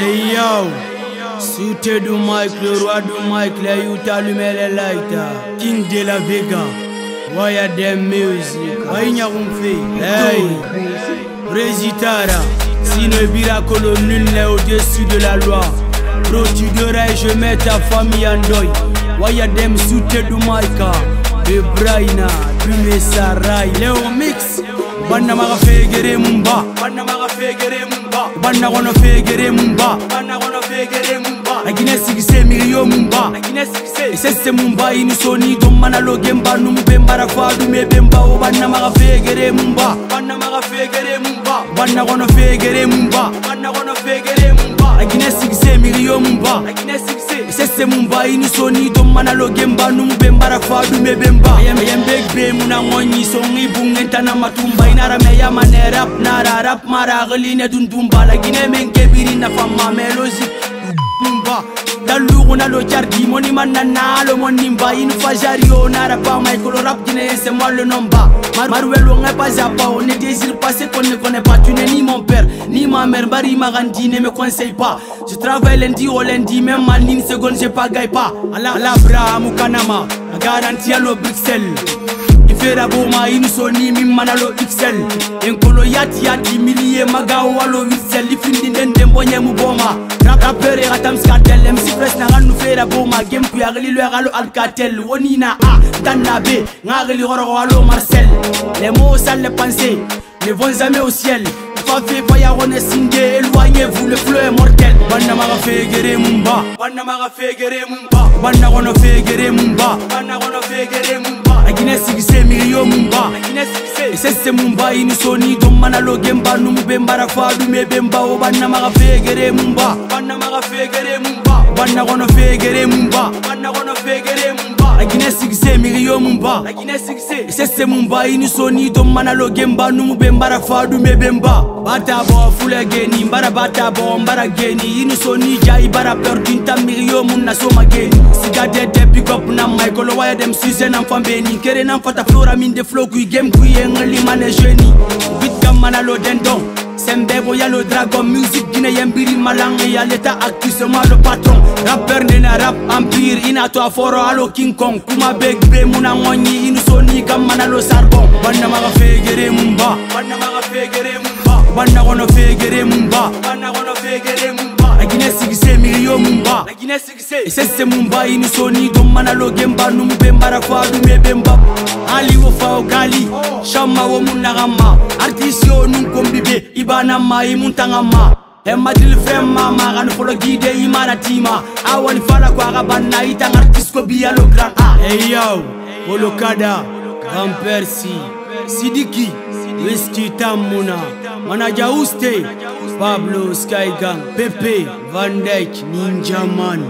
Hey yo, du le roi du Mike, les youth allumez les lights. King de la Vega, Waya music, Waya Hey, Résitara, si ne biracolo nul n'est au-dessus de la loi. Bro, tu je mets ta famille en deuil. Waya dem Cité du Mike, de Braina, Plume Sarai, Léo Mix. Banna maga fegere mumba. Banna maga fegere mumba. Banna gono fegere mumba. Banna gono fegere mumba. Agine sigise miriyo mumba. Agine sigise Sese mumba ini soni domana lo gemba Numu bembara kwa dume bemba. O banna maga fegere mumba. Banna maga fegere mumba. Banna gono fegere mumba. Banna gono fegere mumba. Agine sigise miriyo mumba. Agine sigise se mumbai nisonido manalogemba numubembara muna bemba yembegbremuna ngonyiso ngibungentana matumba. Inarameya manerap nararap maragline dundumba. Lagine menkebiri nafama melozi. Bumba Dalugu na lo jardi Moni manna na lo monimba In fajario nara pa Michael rap gine c'est moi le nomba. Mar Maruelo ngai pas zapa On ne désire pas ce qu'on ne connaît pas. Tu n'es ni mon père ni ma mère Bari Magandi ne me conseille pas. Je travaille lundi au lundi Même en une seconde je pagaille pas. Ala ala bra mukanama Garantie à lo Bruxelles ifera boma inisoni mimmanalo ixel enkolo yati yati miliye magawo walo wixel ifindinde ndembonye muboma rapere gatamskatel mc fres naganu fera boma. Gemkuyagililo yagalo alcatel. Wonina a danna be ngagili gorogo walo marcel. Les mots sales les pensées ne vont jamais au ciel. Fafé paya wane sinde éloignez-vous le fleu est mortel. Banna maga fegere mumba. Banna maga fegere mumba. Banna gono fegere mumba. Banna gono fegere mumba yine sigise miliyo mumba. Esese mumba inisoni domana logemba numubemba rafadume bemba obanna makafegere mumba. Banna kono fegere mumba. aginesigise miliyo mumba. Esese mumba inisonido manaloge mbanu mube mbara fadu mebe mba batabo fulegeni mbara batabo mbara geni. Inisoni jai bara perdinta miliyo munasoma geni. Sigadede bigop na maikolo wayadem sise namfambeni nkere namfata flora minde flo kui game kuyengali manejeni bitgam manalo dendon. Sembe boya lo dragon music gine yembiri malange ya actus moi le patron. Rapper nena rap empire ina to aforo alo king kong. Kuma beg bre muna ngonyi ini soni kam mana lo sarbon banna maga fegere mumba banna maga fegere mumba banna gono fegere esese mumba inisoni dommanaloge mbanu mbembara kwabimebemba aliwo faogali shamma wo munnagama artisi yo nunkombibe ibanama imuntangama emadil vrema magani folo gide imana tima. Awani fala kwaga banna itang artisko biyalo gran a ah, eyo olokada gampersi sidiki wiski tammuna manaja uste pablo skygang pepe van dyke ninjaman